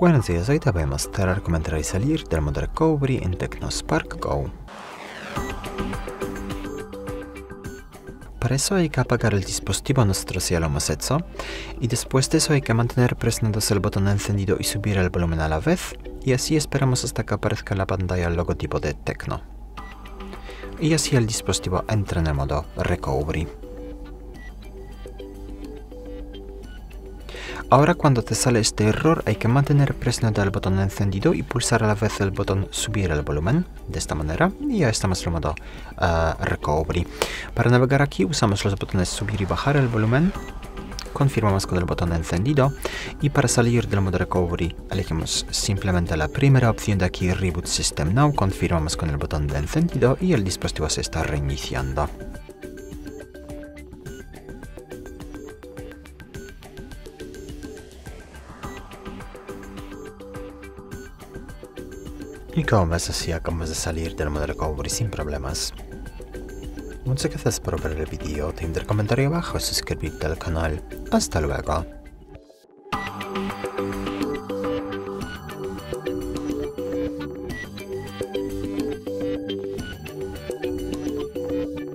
Buenos días, hoy te voy a mostrar cómo entrar y salir del modo recovery en TechnoSpark Go. Para eso hay que apagar el dispositivo nuestro cielo macezo y después de eso hay que mantener presionados el botón encendido y subir el volumen a la vez y así esperamos hasta que aparezca la pantalla el logotipo de Tecno. Y así el dispositivo entra en el modo recovery. Ahora cuando te sale este error hay que mantener presionado el botón encendido y pulsar a la vez el botón subir el volumen, de esta manera, y ya estamos en modo uh, recovery. Para navegar aquí usamos los botones subir y bajar el volumen, confirmamos con el botón encendido y para salir del modo recovery elegimos simplemente la primera opción de aquí Reboot System Now, confirmamos con el botón de encendido y el dispositivo se está reiniciando. Ves así acabamos de salir del modo recovery sin problemas. Muchas gracias por ver el vídeo, te invito comentario abajo y suscribirte al canal. Hasta luego.